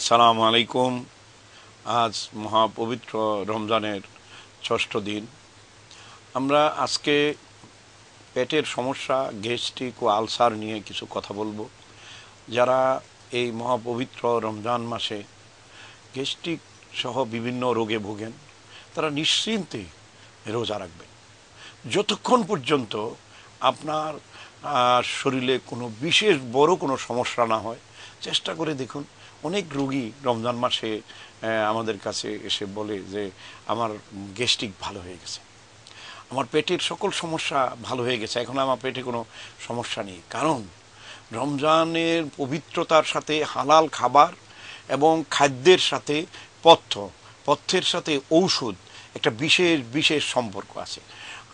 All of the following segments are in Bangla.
আসসালামু আলাইকুম। আজ মহাপবিত্র রমজানের ষষ্ঠ দিন। আমরা আজকে পেটের সমস্যা, গ্যাস্ট্রিক ও আলসার নিয়ে কিছু কথা বলব। যারা এই মহাপবিত্র রমজান মাসে গ্যাস্ট্রিক সহ বিভিন্ন রোগে ভোগেন, তারা নিশ্চিন্তে রোজা রাখবেন। যতক্ষণ পর্যন্ত আপনার শরীরে কোনো বিশেষ বড় কোনো সমস্যা না হয়, চেষ্টা করে দেখুন। অনেক রুগী রমজান মাসে আমাদের কাছে এসে বলে যে, আমার গ্যাস্ট্রিক ভালো হয়ে গেছে। আমার পেটের সকল সমস্যা ভালো হয়ে গেছে। এখন আমার পেটে কোনো সমস্যা নেই। কারণ রমজানের পবিত্রতার সাথে হালাল খাবার এবং খাদ্যের সাথে পথ্য, পথ্যের সাথে ঔষধ একটা বিশেষ বিশেষ সম্পর্ক আছে।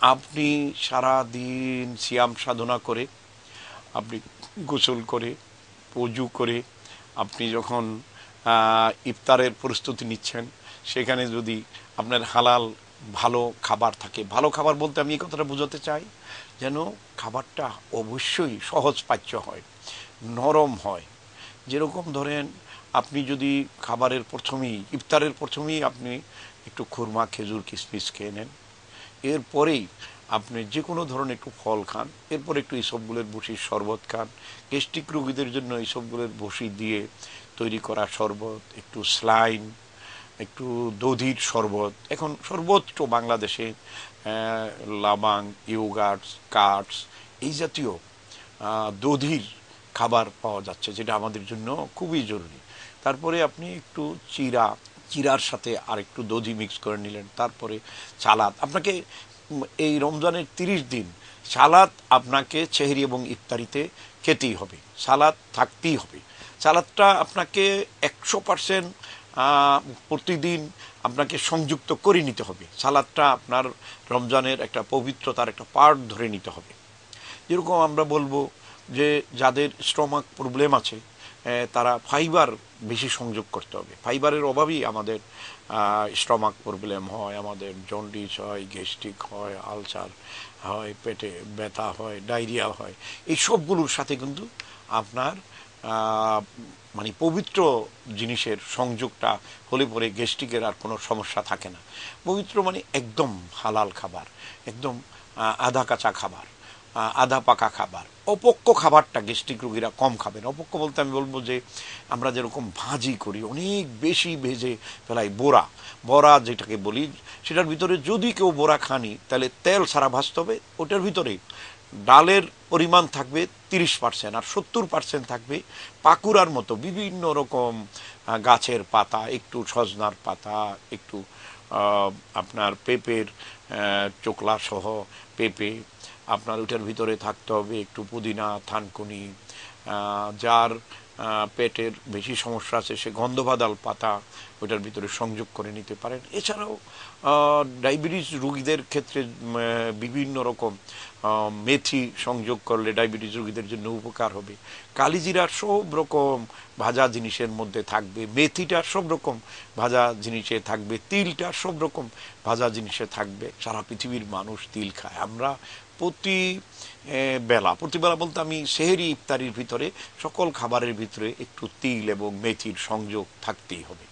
আপনি সারা দিন সিয়াম সাধনা করে, আপনি গোসল করে, পজু করে আপনি যখন ইফতারের প্রস্তুতি নিচ্ছেন, সেখানে যদি আপনার হালাল ভালো খাবার থাকে, ভালো খাবার বলতে আমি এই কথাটা বোঝাতে চাই, যেন খাবারটা অবশ্যই সহজ পাচ্য হয়, নরম হয়। যেরকম ধরেন, আপনি যদি খাবারের প্রথমেই, ইফতারের প্রথমেই আপনি একটু খুরমা, খেজুর কিশমিশ খেয়ে নেন, এরপরেই আপনি যে কোনো ধরনের একটু ফল খান, এরপর একটু এইসবগুলোর বসির শরবত খান। গ্যাস্ট্রিক রোগীদের জন্য এইসবগুলোর বসি দিয়ে তৈরি করা শরবত, একটু স্লাইন একটু দধির শরবত। এখন সর্বোচ্চ বাংলাদেশে লাবাং ইউগার্টস কার্টস এই জাতীয় দধির খাবার পাওয়া যাচ্ছে, যেটা আমাদের জন্য খুবই জরুরি। তারপরে আপনি একটু চিরা, চিরার সাথে আর একটু দধি মিক্স করে নিলেন, তারপরে সালাদ আপনাকে এই রমজানের তিরিশ দিন সালাদ আপনাকে চেহরি এবং ইফতারিতে খেতেই হবে। সালাদ থাকতেই হবে। সালাদটা আপনাকে একশো পার্সেন্ট প্রতিদিন আপনাকে সংযুক্ত করে নিতে হবে। সালাদটা আপনার রমজানের একটা পবিত্রতার একটা পার্ট ধরে নিতে হবে। যেরকম আমরা বলব যে যাদের স্টমাক প্রবলেম আছে তারা ফাইবার বেশি সংযোগ করতে হবে। ফাইবারের অভাবেই আমাদের স্টমাক প্রবলেম হয়, আমাদের জন্ডিস হয়, গ্যাস্ট্রিক হয়, আলসার হয়, পেটে ব্যথা হয়, ডায়রিয়া হয়। এই সবগুলোর সাথে কিন্তু আপনার মানে পবিত্র জিনিসের সংযোগটা হলে পরে গ্যাস্ট্রিকের আর কোনো সমস্যা থাকে না। পবিত্র মানে একদম হালাল খাবার, একদম আধা কাঁচা খাবার। আধা পাকা খাবার। অপক্ষ খাবারটা গ্যাস্ট্রিক রোগীরা কম খাবেন অপক্ষ বলতে আমি বলব যে, আমরা যেরকম ভাজি করি, অনেক বেশি ভেজে ফেলাই বোরা বড়া যেটাকে বলি, সেটার ভিতরে যদি কেউ বোরা খানি, তাহলে তেল সারা ভাজতে হবে। ওটার ভিতরে ডালের পরিমাণ থাকবে তিরিশ পার্সেন্ট আর সত্তর পার্সেন্ট থাকবে পাকুড়ার মতো বিভিন্ন রকম গাছের পাতা, একটু সজনার পাতা, একটু আপনার পেঁপের চোকলা সহ পেঁপে আপনার ওইটার ভিতরে থাকতে হবে একটু পুদিনা থানকুনি যার পেটের বেশি সমস্যা আছে, সে গন্ধবাদাল পাতা ওটার ভিতরে সংযোগ করে নিতে পারেন। এছাড়াও ডায়াবেটিস রুগীদের ক্ষেত্রে বিভিন্ন রকম মেথি সংযোগ করলে ডায়াবেটিস রুগীদের জন্য উপকার হবে। কালিজিরার সব রকম ভাজা জিনিসের মধ্যে থাকবে, মেথিটা সব রকম ভাজা জিনিসে থাকবে, তিলটা সব রকম ভাজা জিনিসে থাকবে। সারা পৃথিবীর মানুষ তিল খায়। আমরা প্রতি বেলা, প্রতিবেলা বলতে আমি সেহেরি ইফতারির ভিতরে সকল খাবারের ভিতরে একটু তিল এবং মেথির সংযোগ থাকতেই হবে।